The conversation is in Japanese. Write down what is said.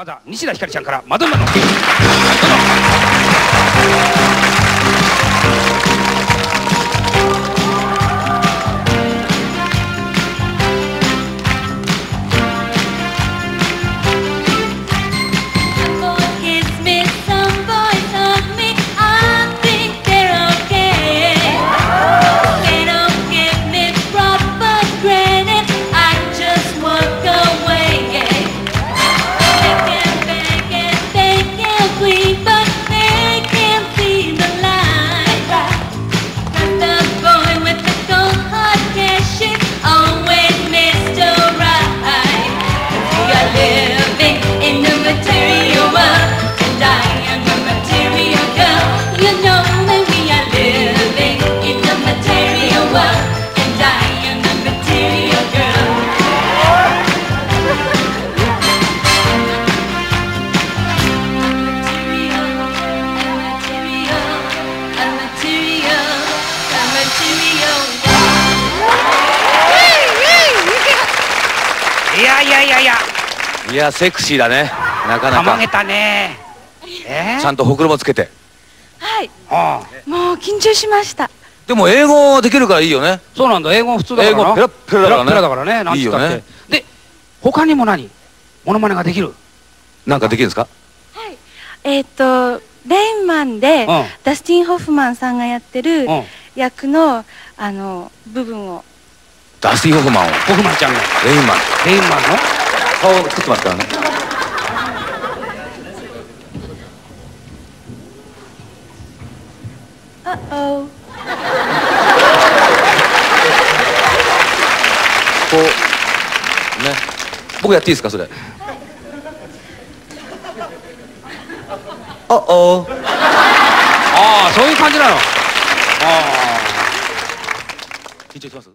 まだ西田ひかりちゃんからマドンナの。やいやいやいや。いやセクシーだね。なかなか。たまげたね。え？ー、ちゃんとほくろもつけて。はい。ああ。もう緊張しました。でも英語できるからいいよね。そうなんだ。英語普通だから。な英語ペラッペラだからね。ペラからね。いいよね。で他にも何？モノマネができる？なんかできるんですか？はい。えっ、とレインマンで、うん。ダスティン・ホフマンさんがやってるうん。役のあの部分をダスティン・ホフマンを。ホフマンちゃんがレインマン。レインマンの？顔を作ってますからねあおこうね。僕やっていいですかそれ？あおああそういう感じなの。ああ緊張します？